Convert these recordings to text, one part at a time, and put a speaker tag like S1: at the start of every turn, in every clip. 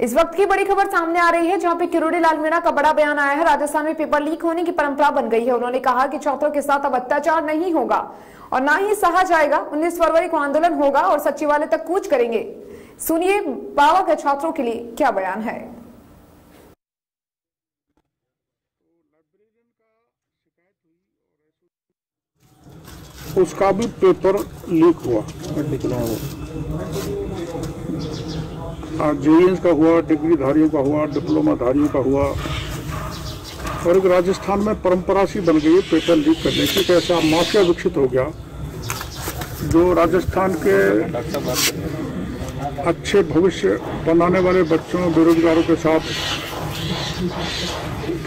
S1: इस वक्त की बड़ी खबर सामने आ रही है, जहाँ पे किरोड़ी लाल मीणा का बड़ा बयान आया है। राजस्थान में पेपर लीक होने की परंपरा बन गई है। उन्होंने कहा कि छात्रों के साथ अब अत्याचार नहीं होगा और ना ही सहा जाएगा। 19 फरवरी को आंदोलन होगा और सचिवालय तक कूच करेंगे। सुनिए बाबा के छात्रों के लिए क्या बयान है।
S2: उसका भी पेपर लीक हुआ। जेएंस का हुआ, डिग्री धारियों का हुआ, डिप्लोमा धारियों का हुआ, और एक राजस्थान में परंपरा सी बन गई पेपर लीक करने की तो ऐसा माफिया विकसित हो गया, जो राजस्थान के अच्छे भविष्य बनाने वाले बच्चों, बेरोजगारों के साथ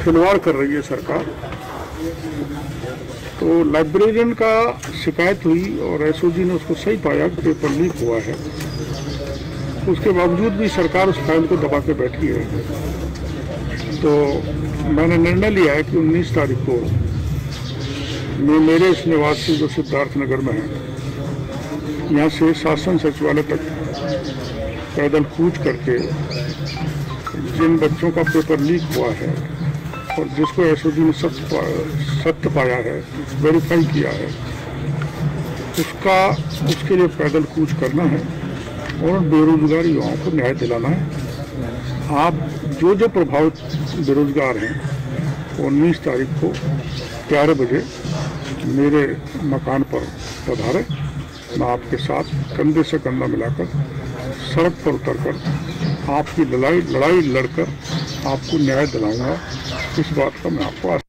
S2: खिलवाड़ कर रही है सरकार। तो लाइब्रेरियन का शिकायत हुई और एसओजी ने उसको सही पाया कि पेपर लीक हुआ है। उसके बावजूद भी सरकार उस फ़ाइल को दबा के बैठी है। तो मैंने निर्णय लिया है कि 19 तारीख को मैं मेरे इस निवासी जो सिद्धार्थ नगर में है, यहाँ से शासन सचिवालय तक पैदल कूच करके जिन बच्चों का पेपर लीक हुआ है और जिसको एसओजी ने सत्य सत्य पाया है वेरीफाई किया है, उसका, उसके लिए पैदल कूच करना है। और बेरोजगार युवाओं को न्याय दिलाना है। आप जो जो प्रभावित बेरोजगार हैं, उन्नीस तारीख को ग्यारह बजे मेरे मकान पर पधारे। मैं आपके साथ कंधे से कंधा मिलाकर सड़क पर उतरकर आपकी लड़ाई लड़ाई लड़कर आपको न्याय दिलाऊँगा। इस बात का मैं आपको